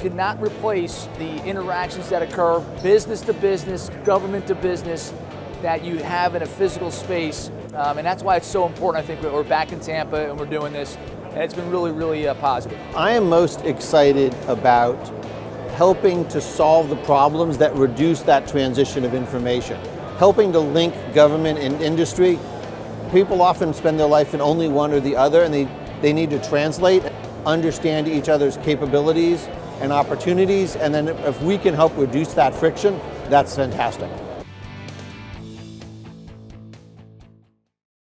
cannot replace the interactions that occur business to business, government to business, that you have in a physical space. Um, and that's why it's so important. I think we're back in Tampa and we're doing this. And it's been really, really uh, positive. I am most excited about helping to solve the problems that reduce that transition of information, helping to link government and industry. People often spend their life in only one or the other, and they, they need to translate, understand each other's capabilities and opportunities, and then if we can help reduce that friction, that's fantastic.